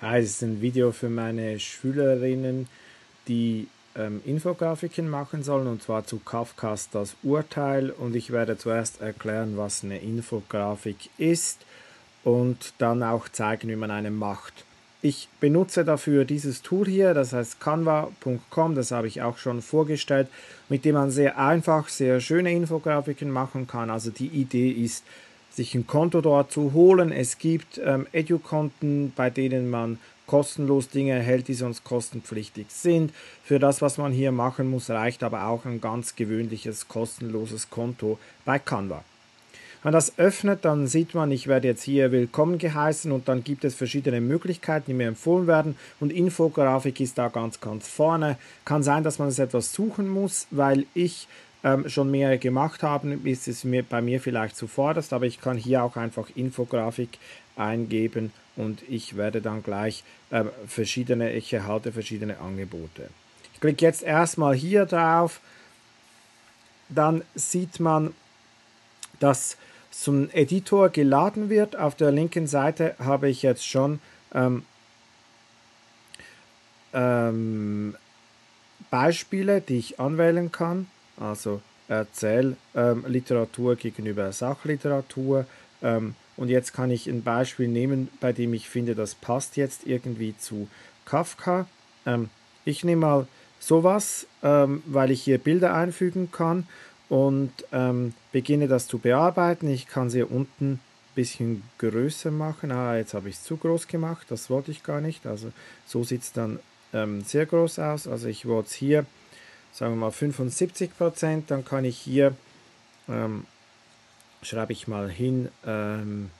Hi, das ist ein Video für meine Schülerinnen, die ähm, Infografiken machen sollen, und zwar zu Kafkas das Urteil. Und ich werde zuerst erklären, was eine Infografik ist und dann auch zeigen, wie man eine macht. Ich benutze dafür dieses Tool hier, das heißt canva.com, das habe ich auch schon vorgestellt, mit dem man sehr einfach, sehr schöne Infografiken machen kann. Also die Idee ist, sich ein Konto dort zu holen. Es gibt ähm, Edu-Konten, bei denen man kostenlos Dinge erhält, die sonst kostenpflichtig sind. Für das, was man hier machen muss, reicht aber auch ein ganz gewöhnliches kostenloses Konto bei Canva. Wenn das öffnet, dann sieht man, ich werde jetzt hier willkommen geheißen und dann gibt es verschiedene Möglichkeiten, die mir empfohlen werden und Infografik ist da ganz, ganz vorne. Kann sein, dass man es etwas suchen muss, weil ich ähm, schon mehrere gemacht haben, ist es mir, bei mir vielleicht zuvorderst, aber ich kann hier auch einfach Infografik eingeben und ich werde dann gleich äh, verschiedene, ich erhalte verschiedene Angebote. Ich klicke jetzt erstmal hier drauf, dann sieht man, dass ein Editor geladen wird. Auf der linken Seite habe ich jetzt schon ähm, ähm, Beispiele, die ich anwählen kann also Erzählliteratur ähm, gegenüber Sachliteratur. Ähm, und jetzt kann ich ein Beispiel nehmen, bei dem ich finde, das passt jetzt irgendwie zu Kafka. Ähm, ich nehme mal sowas, weil ich hier Bilder einfügen kann und beginne das zu bearbeiten. Ich kann sie unten ein bisschen größer machen. Ah, jetzt habe ich es zu groß gemacht, das wollte ich gar nicht. Also so sieht es dann sehr groß aus. Also ich wollte es hier sagen wir mal 75 Prozent, dann kann ich hier, ähm, schreibe ich mal hin, ähm,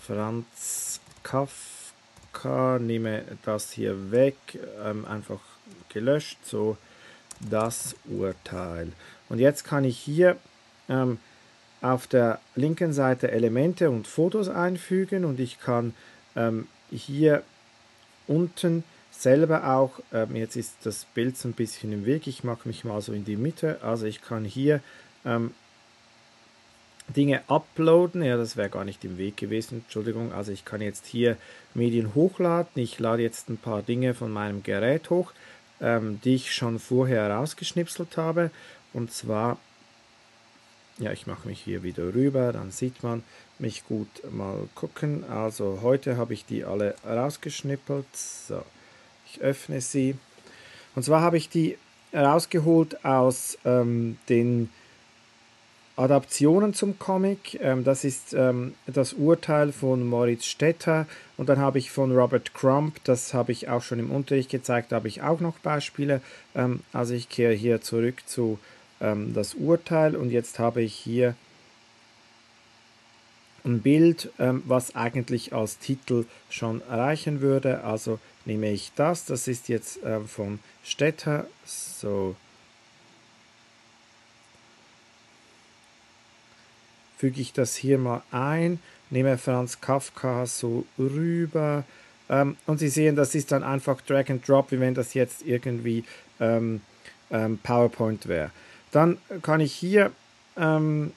Franz Kafka, nehme das hier weg, ähm, einfach gelöscht, so das Urteil. Und jetzt kann ich hier ähm, auf der linken Seite Elemente und Fotos einfügen und ich kann ähm, hier unten selber auch, ähm, jetzt ist das Bild so ein bisschen im Weg, ich mache mich mal so in die Mitte, also ich kann hier ähm, Dinge uploaden, ja das wäre gar nicht im Weg gewesen, Entschuldigung, also ich kann jetzt hier Medien hochladen, ich lade jetzt ein paar Dinge von meinem Gerät hoch, ähm, die ich schon vorher rausgeschnipselt habe. Und zwar, ja ich mache mich hier wieder rüber, dann sieht man mich gut mal gucken, also heute habe ich die alle rausgeschnippelt, so ich öffne sie. Und zwar habe ich die rausgeholt aus ähm, den Adaptionen zum Comic. Ähm, das ist ähm, das Urteil von Moritz Stetter. Und dann habe ich von Robert Crump, das habe ich auch schon im Unterricht gezeigt, da habe ich auch noch Beispiele. Ähm, also ich kehre hier zurück zu ähm, das Urteil und jetzt habe ich hier ein Bild, ähm, was eigentlich als Titel schon reichen würde. Also nehme ich das, das ist jetzt äh, von Stetter, so. Füge ich das hier mal ein, nehme Franz Kafka so rüber. Ähm, und Sie sehen, das ist dann einfach Drag and Drop, wie wenn das jetzt irgendwie ähm, ähm, PowerPoint wäre. Dann kann ich hier ähm,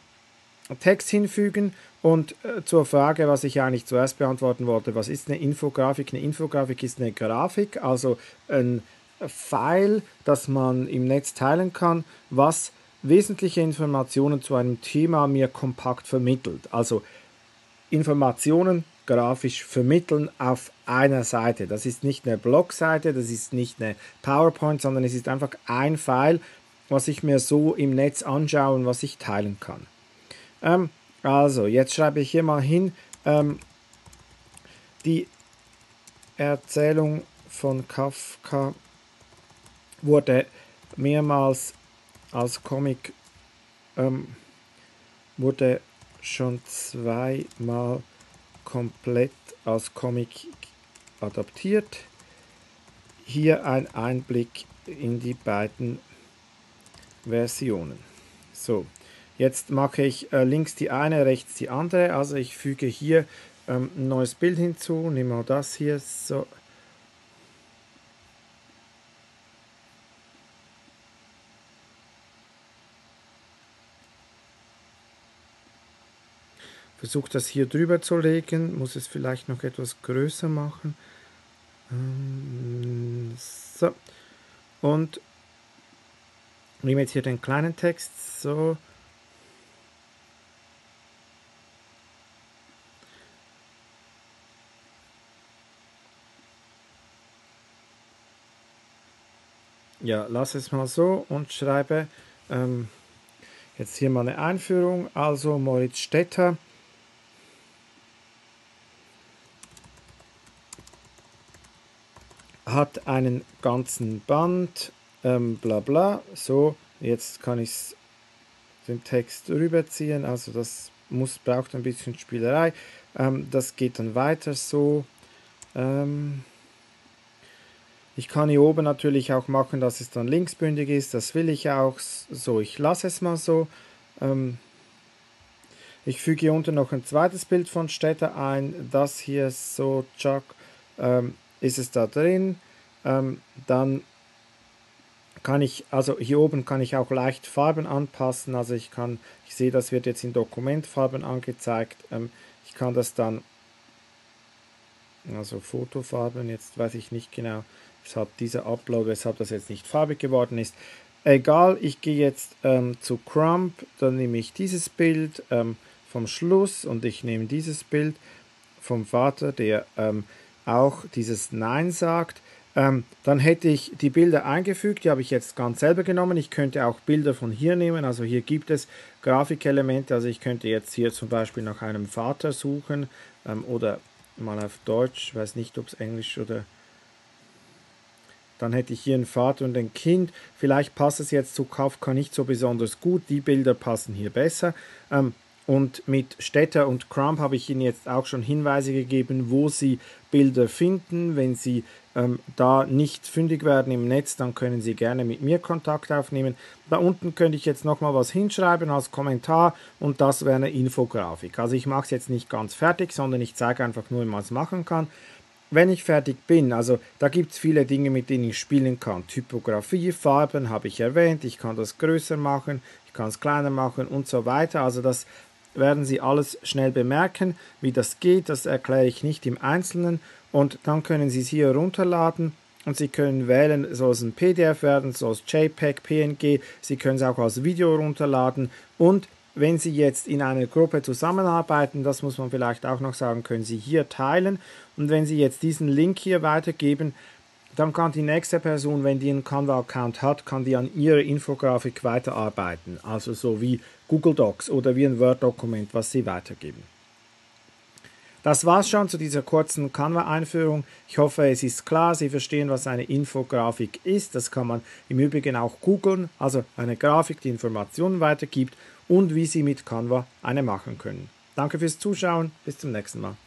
Text hinfügen und äh, zur Frage, was ich eigentlich zuerst beantworten wollte, was ist eine Infografik? Eine Infografik ist eine Grafik, also ein File, das man im Netz teilen kann, was wesentliche Informationen zu einem Thema mir kompakt vermittelt. Also Informationen grafisch vermitteln auf einer Seite. Das ist nicht eine Blogseite, das ist nicht eine PowerPoint, sondern es ist einfach ein File, was ich mir so im Netz anschaue und was ich teilen kann. Ähm, also, jetzt schreibe ich hier mal hin, ähm, die Erzählung von Kafka wurde mehrmals als Comic, ähm, wurde schon zweimal komplett als Comic adaptiert. Hier ein Einblick in die beiden Versionen. So, Jetzt mache ich äh, links die eine, rechts die andere. Also ich füge hier ähm, ein neues Bild hinzu. Nehme mal das hier so. Versuche das hier drüber zu legen. Muss es vielleicht noch etwas größer machen. Ähm, so. Und nehme jetzt hier den kleinen Text. So. Ja, lass es mal so und schreibe ähm, jetzt hier mal eine Einführung. Also Moritz Stetter hat einen ganzen Band, ähm, bla bla. So, jetzt kann ich den Text rüberziehen. Also das muss, braucht ein bisschen Spielerei. Ähm, das geht dann weiter so. Ähm, ich kann hier oben natürlich auch machen, dass es dann linksbündig ist. Das will ich auch so. Ich lasse es mal so. Ähm, ich füge hier unten noch ein zweites Bild von Städter ein. Das hier so, Chuck. Ähm, ist es da drin. Ähm, dann kann ich, also hier oben kann ich auch leicht Farben anpassen. Also ich kann, ich sehe, das wird jetzt in Dokumentfarben angezeigt. Ich kann das dann, also Fotofarben, jetzt weiß ich nicht genau, weshalb dieser Upload, weshalb das jetzt nicht farbig geworden ist. Egal, ich gehe jetzt ähm, zu Crump, dann nehme ich dieses Bild ähm, vom Schluss und ich nehme dieses Bild vom Vater, der ähm, auch dieses Nein sagt. Ähm, dann hätte ich die Bilder eingefügt, die habe ich jetzt ganz selber genommen. Ich könnte auch Bilder von hier nehmen, also hier gibt es Grafikelemente, also ich könnte jetzt hier zum Beispiel nach einem Vater suchen ähm, oder mal auf Deutsch, ich weiß nicht, ob es Englisch oder dann hätte ich hier einen Vater und ein Kind. Vielleicht passt es jetzt zu Kafka nicht so besonders gut, die Bilder passen hier besser. Ähm, und mit Stetter und Crump habe ich Ihnen jetzt auch schon Hinweise gegeben, wo Sie Bilder finden. Wenn Sie ähm, da nicht fündig werden im Netz, dann können Sie gerne mit mir Kontakt aufnehmen. Da unten könnte ich jetzt nochmal was hinschreiben als Kommentar und das wäre eine Infografik. Also ich mache es jetzt nicht ganz fertig, sondern ich zeige einfach nur, wie man es machen kann. Wenn ich fertig bin, also da gibt es viele Dinge, mit denen ich spielen kann. Typografie, Farben habe ich erwähnt, ich kann das größer machen, ich kann es kleiner machen und so weiter. Also das werden Sie alles schnell bemerken. Wie das geht, das erkläre ich nicht im Einzelnen. Und dann können Sie es hier runterladen und Sie können wählen, soll es ein PDF werden, soll es JPEG, PNG, Sie können es auch als Video runterladen und wenn Sie jetzt in einer Gruppe zusammenarbeiten, das muss man vielleicht auch noch sagen, können Sie hier teilen und wenn Sie jetzt diesen Link hier weitergeben, dann kann die nächste Person, wenn die einen Canva-Account hat, kann die an ihrer Infografik weiterarbeiten. Also so wie Google Docs oder wie ein Word-Dokument, was sie weitergeben. Das war's schon zu dieser kurzen Canva-Einführung. Ich hoffe, es ist klar, Sie verstehen, was eine Infografik ist. Das kann man im Übrigen auch googeln, also eine Grafik, die Informationen weitergibt und wie Sie mit Canva eine machen können. Danke fürs Zuschauen, bis zum nächsten Mal.